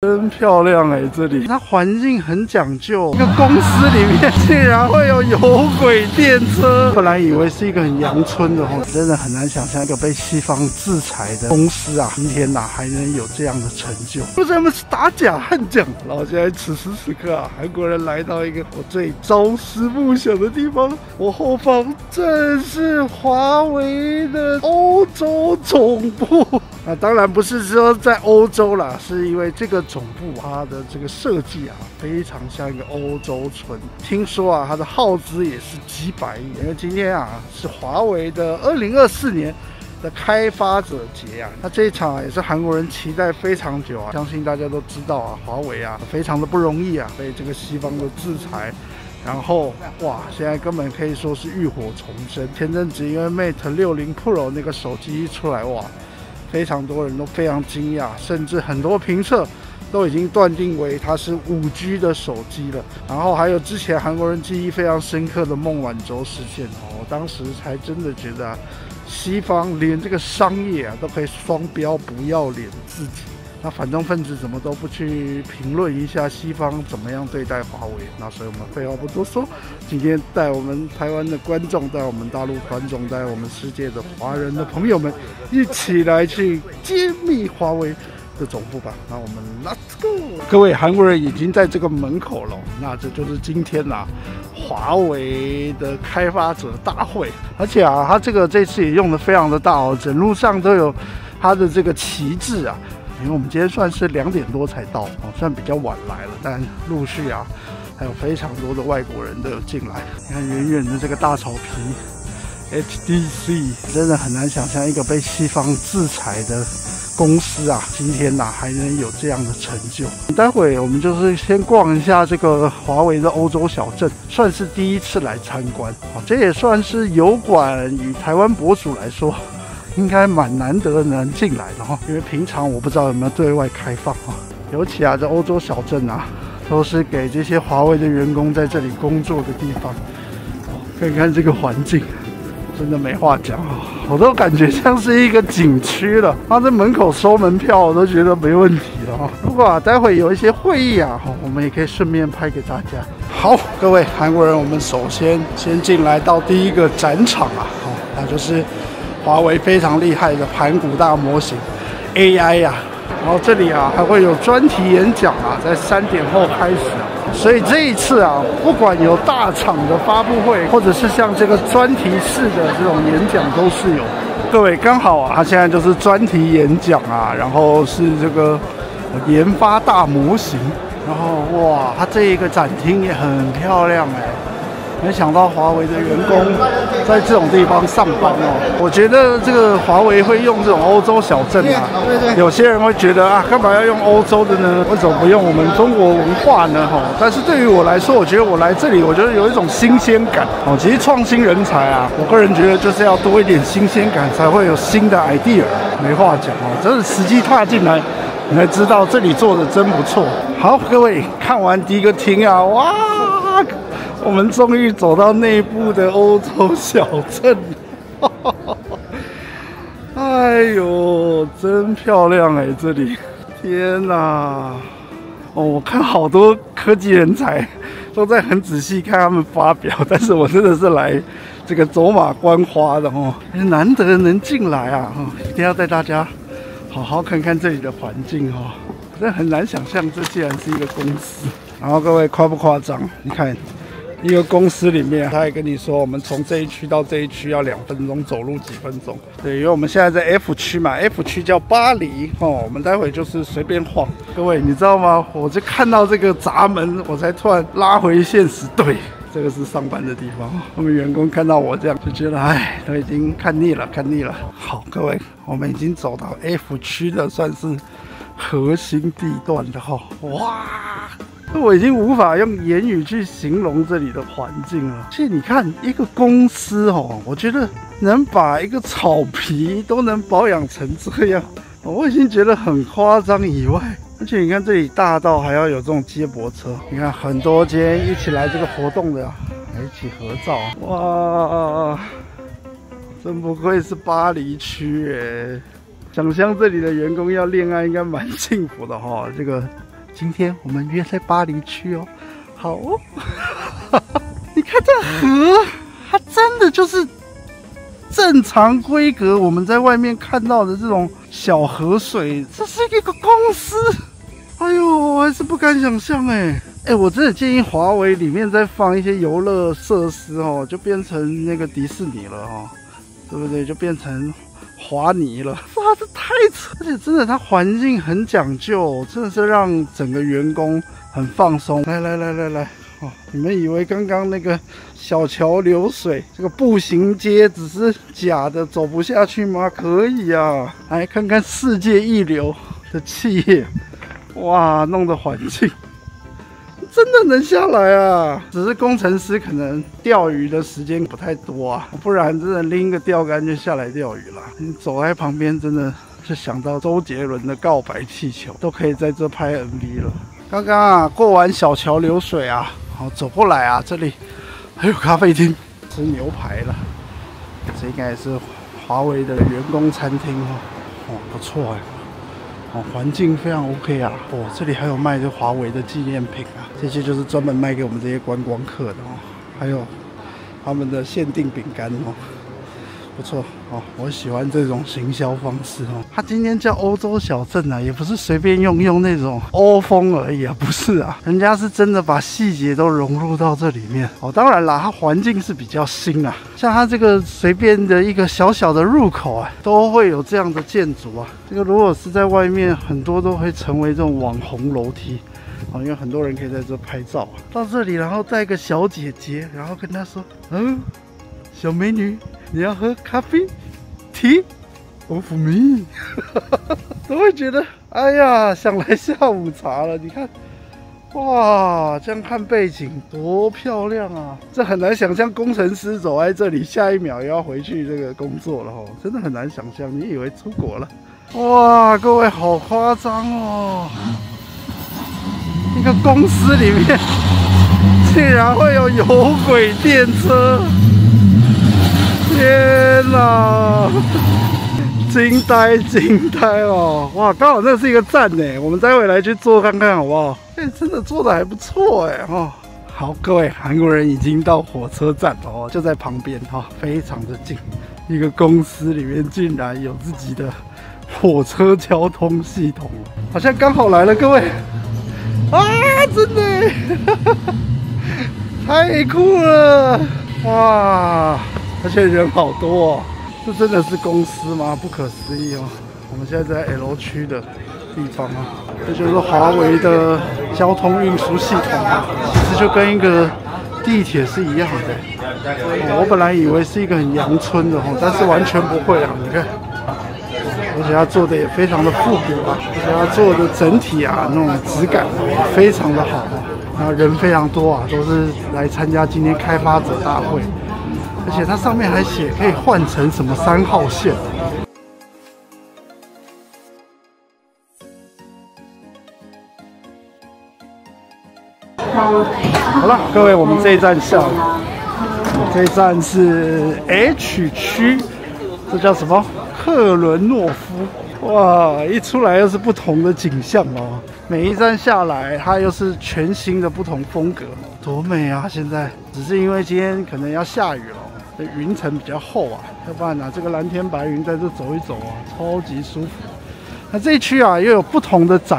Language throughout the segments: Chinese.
真漂亮哎！这里它环境很讲究，一个公司里面竟然会有有轨电车。本来以为是一个很阳春的哦，真的很难想象一个被西方制裁的公司啊，今天呐还能有这样的成就。不是他们是打假悍将。然后现在此时此刻啊，韩国人来到一个我最朝思暮想的地方，我后方正是华为的欧洲总部。那当然不是说在欧洲啦，是因为这个。总部它的这个设计啊，非常像一个欧洲村。听说啊，它的耗资也是几百亿。因为今天啊，是华为的二零二四年的开发者节啊，那这一场也是韩国人期待非常久啊。相信大家都知道啊，华为啊，非常的不容易啊，被这个西方的制裁，然后哇，现在根本可以说是浴火重生。前阵子因为 Mate 六零 Pro 那个手机一出来，哇，非常多人都非常惊讶，甚至很多评测。都已经断定为它是五 G 的手机了，然后还有之前韩国人记忆非常深刻的孟晚舟事件哦，当时才真的觉得，西方连这个商业啊都可以双标不要脸自己，那反动分子怎么都不去评论一下西方怎么样对待华为？那所以我们废话不多说，今天带我们台湾的观众，带我们大陆观众，带我们世界的华人的朋友们一起来去揭秘华为。的总部吧，那我们 Let's go！各位韩国人已经在这个门口了，那这就是今天呐，华为的开发者大会。而且啊，它这个这次也用的非常的大哦，整路上都有它的这个旗帜啊。因为我们今天算是两点多才到哦，算比较晚来了，但陆续啊，还有非常多的外国人都有进来。你看远远的这个大草坪，HDC，真的很难想象一个被西方制裁的。公司啊，今天呐还能有这样的成就。待会我们就是先逛一下这个华为的欧洲小镇，算是第一次来参观啊。这也算是油管与台湾博主来说，应该蛮难得能进来的哈。因为平常我不知道有没有对外开放啊。尤其啊，这欧洲小镇啊，都是给这些华为的员工在这里工作的地方。看看这个环境。真的没话讲啊，我都感觉像是一个景区了。他在门口收门票，我都觉得没问题了哈。如果啊，待会有一些会议啊，我们也可以顺便拍给大家。好，各位韩国人，我们首先先进来到第一个展场啊，好，那就是华为非常厉害的盘古大模型 AI 呀。然后这里啊，还会有专题演讲啊，在三点后开始啊。所以这一次啊，不管有大厂的发布会，或者是像这个专题式的这种演讲，都是有。各位刚好啊，他现在就是专题演讲啊，然后是这个研发大模型，然后哇，他这一个展厅也很漂亮哎。没想到华为的员工在这种地方上班哦。我觉得这个华为会用这种欧洲小镇啊。有些人会觉得啊，干嘛要用欧洲的呢？为什么不用我们中国文化呢？哈。但是对于我来说，我觉得我来这里，我觉得有一种新鲜感哦。其实创新人才啊，我个人觉得就是要多一点新鲜感，才会有新的 idea。没话讲哦，真的实际踏进来，你才知道这里做的真不错。好，各位看完第一个厅啊，哇！我们终于走到内部的欧洲小镇，哈哈哈哎呦，真漂亮哎！这里，天哪！哦，我看好多科技人才都在很仔细看他们发表，但是我真的是来这个走马观花的哦，难得能进来啊！哈，一定要带大家好好看看这里的环境哦，真的很难想象这竟然是一个公司。然后各位夸不夸张？你看。一个公司里面，他还跟你说，我们从这一区到这一区要两分钟走路，几分钟。对，因为我们现在在 F 区嘛，F 区叫巴黎哦。我们待会就是随便晃。各位，你知道吗？我就看到这个闸门，我才突然拉回现实。对，这个是上班的地方。我们员工看到我这样，就觉得哎，都已经看腻了，看腻了。好，各位，我们已经走到 F 区的，算是核心地段了哈。哇！我已经无法用言语去形容这里的环境了。其实你看，一个公司哦，我觉得能把一个草皮都能保养成这样，我已经觉得很夸张。以外，而且你看这里大道还要有这种接驳车。你看很多今天一起来这个活动的，一起合照。哇，真不愧是巴黎区诶！想象这里的员工要恋爱，应该蛮幸福的哈。这个。今天我们约在巴黎区哦。好哦，你看这河，它真的就是正常规格，我们在外面看到的这种小河水，这是一个公司。哎呦，我还是不敢想象哎。哎，我真的建议华为里面再放一些游乐设施哦，就变成那个迪士尼了哦，对不对？就变成滑泥了。哇，这太扯！而且真的，它环境很讲究，真的是让整个员工很放松。来来来来来，哦，你们以为刚刚那个小桥流水，这个步行街只是假的，走不下去吗？可以啊，来看看世界一流的企业，哇，弄的环境。真的能下来啊！只是工程师可能钓鱼的时间不太多啊，不然真的拎个钓竿就下来钓鱼了。你走在旁边，真的是想到周杰伦的《告白气球》，都可以在这拍 MV 了。刚刚啊，过完小桥流水啊，好走过来啊，这里还有咖啡厅，吃牛排了。这应该是华为的员工餐厅哦，哦，不错哎。哦，环境非常 OK 啊！哦，这里还有卖这华为的纪念品啊，这些就是专门卖给我们这些观光客的哦。还有他们的限定饼干哦。不错哦，我喜欢这种行销方式哦。它今天叫欧洲小镇啊，也不是随便用用那种欧风而已啊，不是啊，人家是真的把细节都融入到这里面哦。当然啦，它环境是比较新啊，像它这个随便的一个小小的入口啊，都会有这样的建筑啊。这个如果是在外面，很多都会成为这种网红楼梯啊，因为很多人可以在这拍照啊。到这里，然后带个小姐姐，然后跟她说，嗯，小美女。你要喝咖啡提 of me，都会觉得哎呀，想来下午茶了。你看，哇，这样看背景多漂亮啊！这很难想象，工程师走在这里，下一秒又要回去这个工作了哦，真的很难想象。你以为出国了？哇，各位好夸张哦！一个公司里面竟然会有有轨电车。天哪！惊呆惊呆哦！哇，刚好那是一个站呢，我们待会来去坐看看好不好？哎，真的坐的还不错哎哦。好，各位韩国人已经到火车站哦，就在旁边哈，非常的近。一个公司里面竟然有自己的火车交通系统，好像刚好来了，各位啊，真的，太酷了哇！而且人好多哦，这真的是公司吗？不可思议哦！我们现在在 L 区的地方啊，这就是华为的交通运输系统啊，其实就跟一个地铁是一样的。我本来以为是一个很阳春的哦，但是完全不会啊！你看，而且它做的也非常的复古啊，而且它做的整体啊那种质感也非常的好啊，然后人非常多啊，都是来参加今天开发者大会。而且它上面还写可以换成什么三号线。好了，各位，我们这一站下了。这一站是 H 区，这叫什么？克伦诺夫。哇，一出来又是不同的景象哦。每一站下来，它又是全新的不同风格，多美啊！现在只是因为今天可能要下雨了。这云层比较厚啊，要不然呢，这个蓝天白云在这走一走啊，超级舒服。那这一区啊，又有不同的展，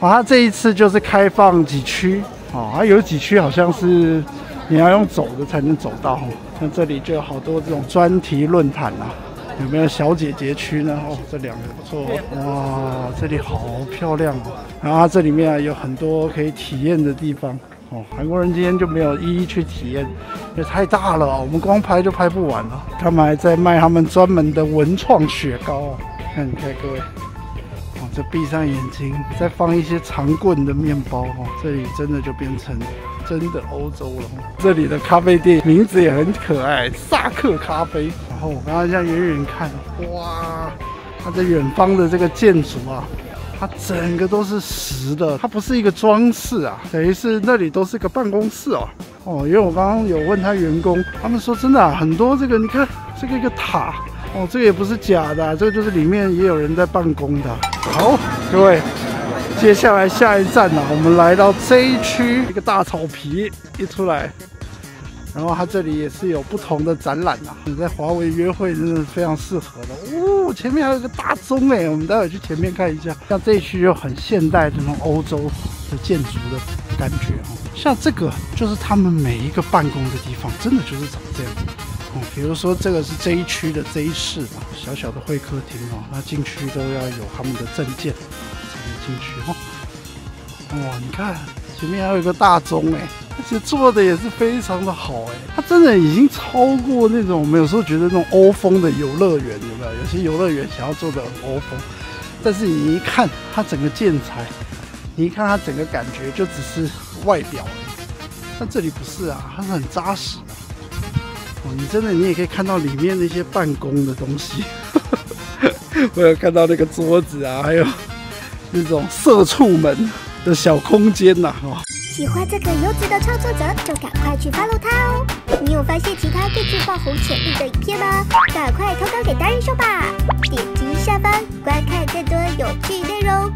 啊，它这一次就是开放几区啊，它有几区好像是你要用走的才能走到。那这里就有好多这种专题论坛啊，有没有小姐姐区呢？哦，这两个不错哇，这里好漂亮哦。然后这里面啊，有很多可以体验的地方。哦，韩国人今天就没有一一去体验，也太大了，我们光拍就拍不完了。他们还在卖他们专门的文创雪糕，看，你看各位，哦，这闭上眼睛，再放一些长棍的面包，哦，这里真的就变成真的欧洲了。这里的咖啡店名字也很可爱，萨克咖啡。然后我刚刚这样远远看，哇，它在远方的这个建筑啊。它整个都是实的，它不是一个装饰啊，等于是那里都是一个办公室哦。哦，因为我刚刚有问他员工，他们说真的啊，很多这个你看这个一个塔，哦，这个也不是假的，这个就是里面也有人在办公的。好，各位，接下来下一站呢，我们来到 J 区一个大草皮一出来，然后它这里也是有不同的展览啊。你在华为约会真的是非常适合的哦。前面还有个大钟哎，我们待会去前面看一下。像这一区就很现代这种欧洲的建筑的感觉哦。像这个就是他们每一个办公的地方，真的就是长这样。哦，比如说这个是 J 区的 J 室嘛，小小的会客厅哦，那进去都要有他们的证件才能。进去哦，哇！你看前面还有一个大钟哎，而且做的也是非常的好哎，它真的已经超过那种我们有时候觉得那种欧风的游乐园有没有？有些游乐园想要做的很欧风，但是你一看它整个建材，你一看它整个感觉就只是外表，但这里不是啊，它是很扎实的哦。你真的你也可以看到里面那些办公的东西，我有看到那个桌子啊，还有。那种社畜们的小空间呐，哦。喜欢这个游子的创作者，就赶快去 follow 他哦。你有发现其他最具爆红潜力的影片吗？赶快投稿给达人秀吧，点击下方观看更多有趣内容。